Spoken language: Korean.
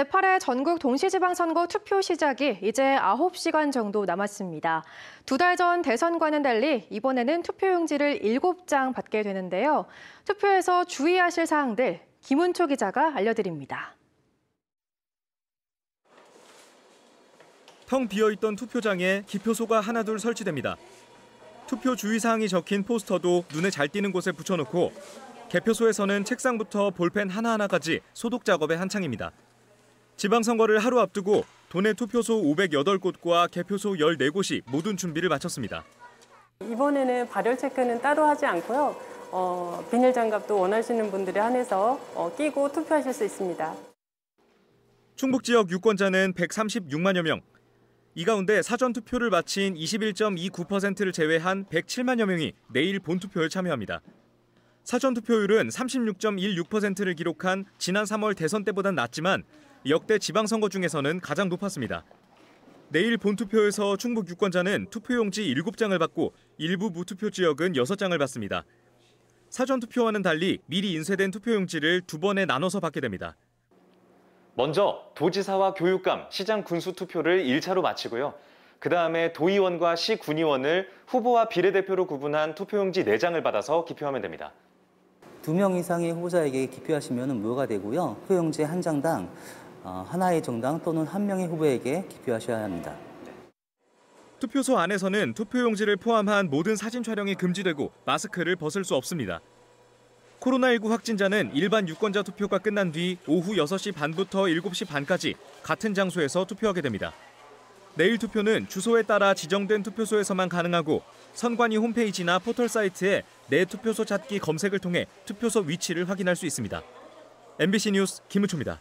제8회 전국 동시지방선거 투표 시작이 이제 9시간 정도 남았습니다. 두 달 전 대선과는 달리 이번에는 투표용지를 7장 받게 되는데요. 투표에서 주의하실 사항들 김은초 기자가 알려드립니다. 텅 비어있던 투표장에 기표소가 하나둘 설치됩니다. 투표 주의사항이 적힌 포스터도 눈에 잘 띄는 곳에 붙여놓고 개표소에서는 책상부터 볼펜 하나하나까지 소독 작업에 한창입니다. 지방선거를 하루 앞두고 도내 투표소 508곳과 개표소 14곳이 모든 준비를 마쳤습니다. 이번에는 발열 체크는 따로 하지 않고요. 어, 비닐 장갑도 원하시는 분들에 한해서 어, 끼고 투표하실 수 있습니다. 충북 지역 유권자는 136만여 명. 이 가운데 사전 투표를 마친 21.29%를 제외한 107만여 명이 내일 본투표에 참여합니다. 사전 투표율은 36.16%를 기록한 지난 3월 대선 때보단 낮지만 역대 지방선거 중에서는 가장 높았습니다. 내일 본투표에서 충북 유권자는 투표용지 7장을 받고 일부 무투표 지역은 6장을 받습니다. 사전 투표와는 달리 미리 인쇄된 투표용지를 두 번에 나눠서 받게 됩니다. 먼저 도지사와 교육감, 시장 군수 투표를 1차로 마치고요. 그 다음에 도의원과 시 군의원을 후보와 비례대표로 구분한 투표용지 4장을 받아서 기표하면 됩니다. 두 명 이상의 후보자에게 기표하시면 무효가 되고요. 투표용지 한 장당 어, 하나의 정당 또는 한 명의 후보에게 기표하셔야 합니다. 투표소 안에서는 투표용지를 포함한 모든 사진 촬영이 금지되고 마스크를 벗을 수 없습니다. 코로나19 확진자는 일반 유권자 투표가 끝난 뒤 오후 6시 반부터 7시 반까지 같은 장소에서 투표하게 됩니다. 내일 투표는 주소에 따라 지정된 투표소에서만 가능하고 선관위 홈페이지나 포털 사이트에 내 투표소 찾기 검색을 통해 투표소 위치를 확인할 수 있습니다. MBC 뉴스 김우초입니다.